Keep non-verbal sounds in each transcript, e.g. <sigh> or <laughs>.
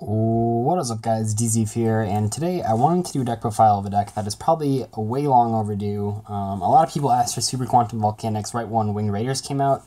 What is up guys, DZ here, and today I wanted to do a deck profile of a deck that is probably way long overdue. Um, a lot of people asked for Super Quantum Volcanics right when Wing Raiders came out.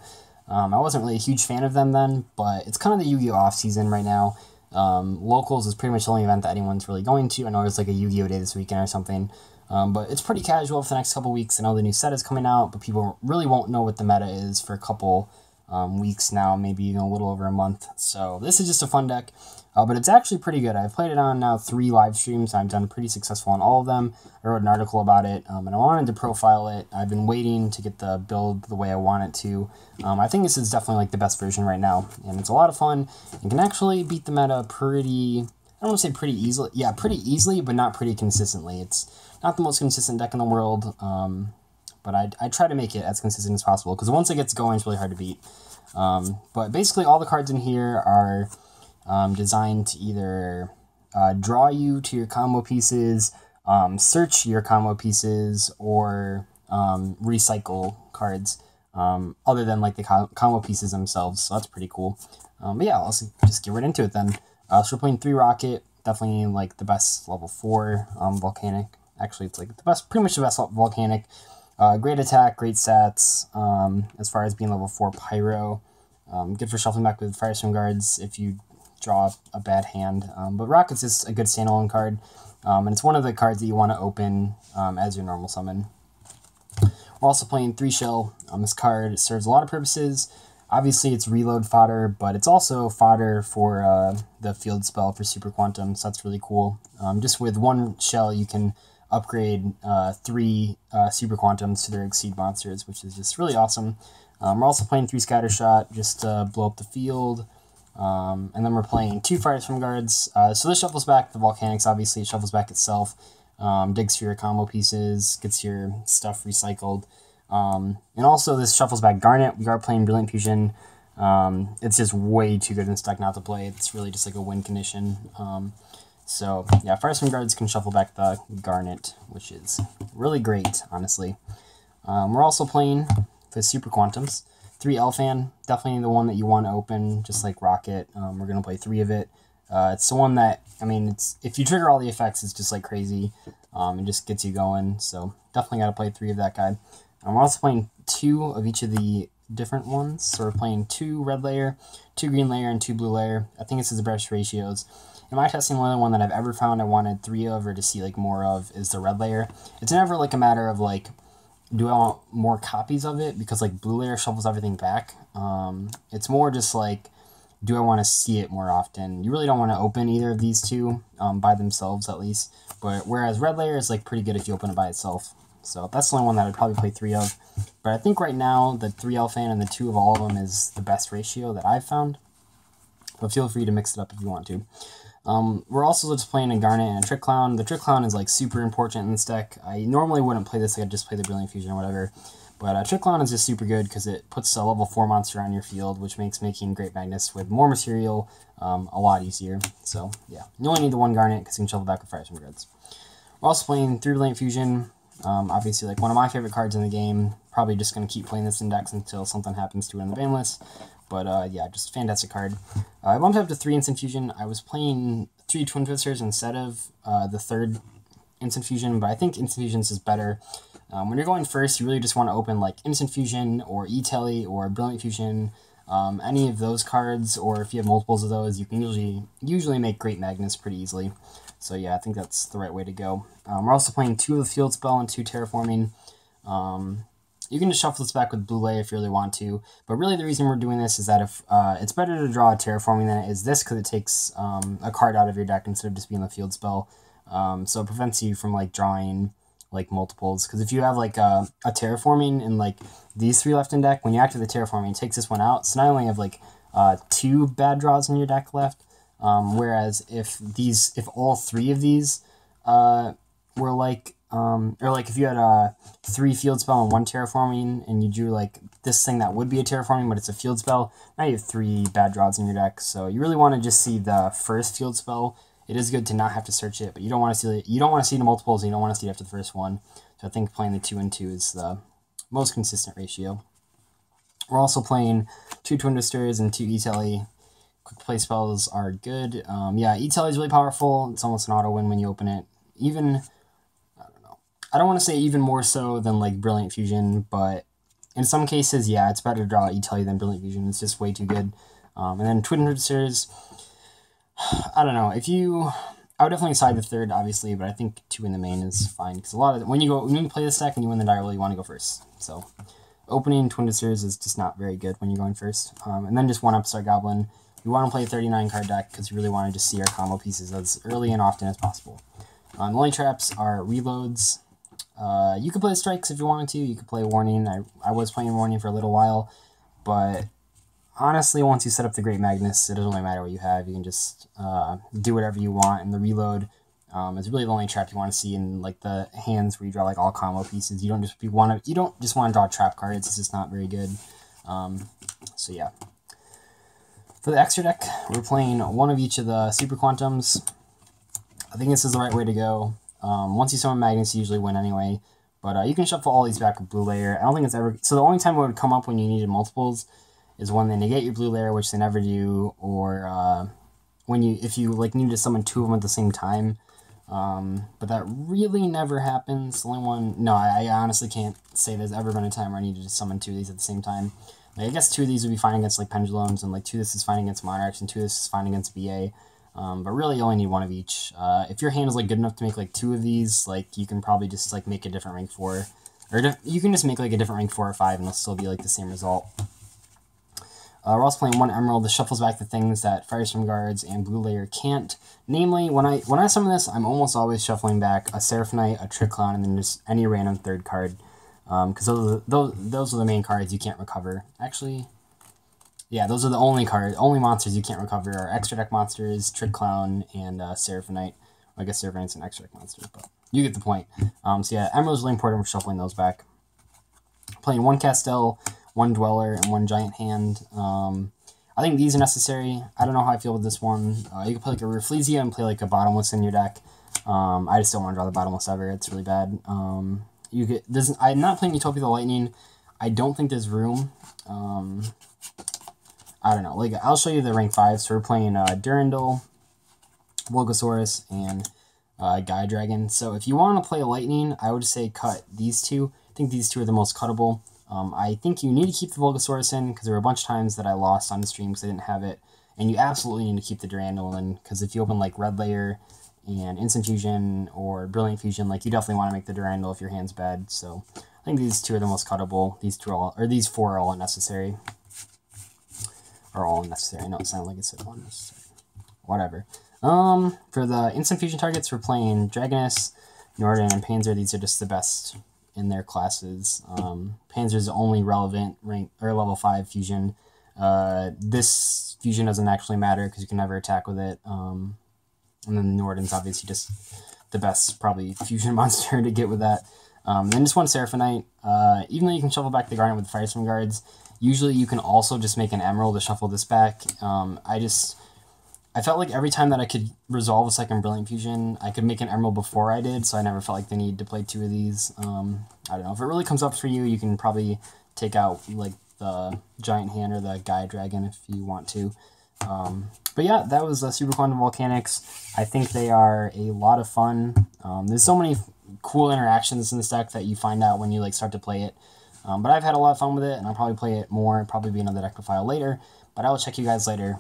Um, I wasn't really a huge fan of them then, but it's kind of the Yu-Gi-Oh! off season right now. Um, Locals is pretty much the only event that anyone's really going to. I know there's like a Yu-Gi-Oh! day this weekend or something, um, but it's pretty casual for the next couple weeks. I know the new set is coming out, but people really won't know what the meta is for a couple um, weeks now, maybe even a little over a month. So this is just a fun deck, uh, but it's actually pretty good. I've played it on now three live streams. I've done pretty successful on all of them. I wrote an article about it, um, and I wanted to profile it. I've been waiting to get the build the way I want it to. Um, I think this is definitely like the best version right now, and it's a lot of fun. You can actually beat the meta pretty. I don't want to say pretty easily. Yeah, pretty easily, but not pretty consistently. It's not the most consistent deck in the world. Um, but I, I try to make it as consistent as possible because once it gets going, it's really hard to beat. Um, but basically, all the cards in here are um, designed to either uh, draw you to your combo pieces, um, search your combo pieces, or um, recycle cards um, other than like the combo pieces themselves. So that's pretty cool. Um, but yeah, let's just get right into it then. Uh, so we're playing three rocket, definitely like the best level four volcanic. Actually, it's like the best, pretty much the best volcanic. Uh, great attack, great stats, um, as far as being level 4 Pyro. Um, good for shuffling back with Firestorm Guards if you draw a bad hand. Um, but Rocket's just a good standalone card, um, and it's one of the cards that you want to open um, as your normal summon. We're also playing 3 Shell. Um, this card It serves a lot of purposes. Obviously, it's reload fodder, but it's also fodder for uh, the field spell for Super Quantum, so that's really cool. just with one shell, you can upgrade uh, three uh, Super Quantums to their Exceed monsters, which is just really awesome. Um, we're also playing three Scatter Shot just to blow up the field. Um, and then we're playing two Firestorm Guards. Uh, so this shuffles back the Volcanics, obviously. It shuffles back itself. Um, digs for your combo pieces, gets your stuff recycled. Um, and also this shuffles back Garnet. We are playing Brilliant Fusion. Um, it's just way too good in deck not to play. It's really just like a win condition. So yeah, Firestorm Guards can shuffle back the Garnet, which is really great, honestly. Um, we're also playing the Super Quantums. Three Alphan, definitely the one that you want to open, just like Rocket. Um, we're going to play three of it. Uh, it's the one that, I mean, it's if you trigger all the effects, it's just like crazy. Um, it just gets you going. So definitely got to play three of that guy. And we're also playing two of each of the different ones. So we're playing two red layer, two green layer, and two blue layer. I think this is the best ratios. In my testing, the only one that I've ever found I wanted three of or to see like more of is the red layer. It's never like a matter of like, do I want more copies of it because like blue layer shuffles everything back. Um, it's more just like, do I want to see it more often? You really don't want to open either of these two um, by themselves at least. But whereas red layer is like pretty good if you open it by itself. So that's the only one that I'd probably play three of. But I think right now the three Alphan and the two of all of them is the best ratio that I've found. But feel free to mix it up if you want to. Um, we're also just playing a Garnet and a Trick Clown. The Trick Clown is like super important in this deck. I normally wouldn't play this, like, I'd just play the Brilliant Fusion or whatever. But uh, Trick Clown is just super good because it puts a level 4 monster on your field, which makes making Great Magnus with more material um, a lot easier. So, yeah. You only need the one Garnet because you can shuffle back with Firestorm Guards. We're also playing 3 Brilliant Fusion. Um, obviously, like one of my favorite cards in the game. Probably just going to keep playing this index until something happens to it in the ban list. But uh, yeah, just fantastic card. Uh, I bumped up to three Instant Fusion. I was playing three Twin Twisters instead of uh, the third Instant Fusion, but I think Instant Fusions is better. Um, when you're going first, you really just want to open like Instant Fusion or E-Telly or Brilliant Fusion, um, any of those cards, or if you have multiples of those, you can usually usually make Great Magnus pretty easily. So yeah, I think that's the right way to go. Um, we're also playing two of the Field Spell and two Terraforming. Um, you can just shuffle this back with blue lay if you really want to, but really the reason we're doing this is that if uh, it's better to draw a terraforming than it is this because it takes um, a card out of your deck instead of just being the field spell. Um, so it prevents you from like drawing like multiples because if you have like a, a terraforming and like these three left in deck, when you activate the terraforming, it takes this one out. So now you only have like uh, two bad draws in your deck left. Um, whereas if these, if all three of these uh, were like um, or like if you had a three field spell and one terraforming, and you drew like this thing that would be a terraforming, but it's a field spell. Now you have three bad draws in your deck, so you really want to just see the first field spell. It is good to not have to search it, but you don't want to see you don't want to see the multiples, and you don't want to see it after the first one. So I think playing the two and two is the most consistent ratio. We're also playing two Twin Twisters and two E-Telly. quick play spells are good. Um, yeah, E-Tail is really powerful. It's almost an auto win when you open it. Even. I don't want to say even more so than like Brilliant Fusion, but in some cases, yeah, it's better to draw E-Tail than Brilliant Fusion. It's just way too good. Um, and then Twin Twisters, I don't know. If you, I would definitely side the third, obviously, but I think two in the main is fine because a lot of when you go when you play the deck and you win the die roll, you want to go first. So opening Twin Twisters is just not very good when you're going first. Um, and then just one Upstart Goblin. You want to play a 39 card deck because we really want to just see our combo pieces as early and often as possible. Um, the only traps are reloads. Uh, you could play strikes if you wanted to. You could play warning. I, I was playing warning for a little while, but honestly, once you set up the Great Magnus, it doesn't really matter what you have. You can just uh, do whatever you want, and the reload um, is really the only trap you want to see in like the hands where you draw like all combo pieces. You don't just want to you don't just want to draw trap cards. It's just not very good. Um, so yeah. For the extra deck, we're playing one of each of the Super Quantums. I think this is the right way to go. Um, once you summon Magnus, you usually win anyway. But uh, you can shuffle all these back with Blue Layer. I don't think it's ever... So the only time it would come up when you needed multiples is when they negate your Blue Layer, which they never do, or uh, when you if you like need to summon two of them at the same time. Um, but that really never happens. The only one... No, I, I honestly can't say there's ever been a time where I needed to summon two of these at the same time. Like, I guess two of these would be fine against like pendulums, and like two of this is fine against monarchs, and two of this is fine against BA. Um, but really, you only need one of each. Uh, if your hand is like good enough to make like two of these, like you can probably just like make a different rank four, or you can just make like a different rank four or five, and it'll still be like the same result. Uh, we're also playing one emerald. This shuffles back the things that Firestorm guards and Blue Layer can't. Namely, when I when I summon this, I'm almost always shuffling back a Seraphinite, a Trick Clown, and then just any random third card because um, those, those, those are the main cards you can't recover. Actually, yeah, those are the only cards, only monsters you can't recover are extra deck monsters, Trick Clown, and uh, Seraphinite. I guess Seraphinite's an extra deck monster, but you get the point. Um, so yeah, Emerald's really important. We're shuffling those back. Playing one Castel, one Dweller, and one Giant Hand. Um, I think these are necessary. I don't know how I feel with this one. Uh, you can play like a Rafflesia and play like a Bottomless in your deck. Um, I just don't want to draw the Bottomless ever. It's really bad. Um, you get this. I'm not playing Utopia the Lightning. I don't think there's room. Um, I don't know. Like I'll show you the rank five. So we're playing uh, Durandal, Volcasaurus, and uh, Gaia Dragon. So if you want to play Lightning, I would say cut these two. I think these two are the most cuttable. Um, I think you need to keep the Volcasaurus in because there were a bunch of times that I lost on the stream because I didn't have it. And you absolutely need to keep the Durandal in because if you open like Red Layer and Instant Fusion or Brilliant Fusion, like you definitely want to make the Durandal if your hand's bad. So I think these two are the most cuttable. These two are all, or these four are all unnecessary. Are all unnecessary. No, it sounded like it said one necessary. Whatever. Um, for the Instant Fusion targets, we're playing Dragoness, Norden, and Panzer. These are just the best in their classes. Um, Panzer's only relevant rank or level five fusion. Uh, this fusion doesn't actually matter because you can never attack with it. Um, and then Norden's obviously just the best, probably, <laughs> fusion monster to get with that. Um, then just one Seraphinite. Uh, even though you can shuffle back the Garnet with Firestorm Guards, usually you can also just make an Emerald to shuffle this back. Um, I just... I felt like every time that I could resolve a second Brilliant Fusion, I could make an Emerald before I did, so I never felt like the need to play two of these. Um, I don't know. If it really comes up for you, you can probably take out, like, the Giant Hand or the Gaia Dragon if you want to. Um, but yeah, that was uh, Super Quantum Volcanics. I think they are a lot of fun. Um, there's so many cool interactions in this deck that you find out when you like start to play it. Um, but I've had a lot of fun with it, and I'll probably play it more. And probably be another deck profile later. But I will check you guys later.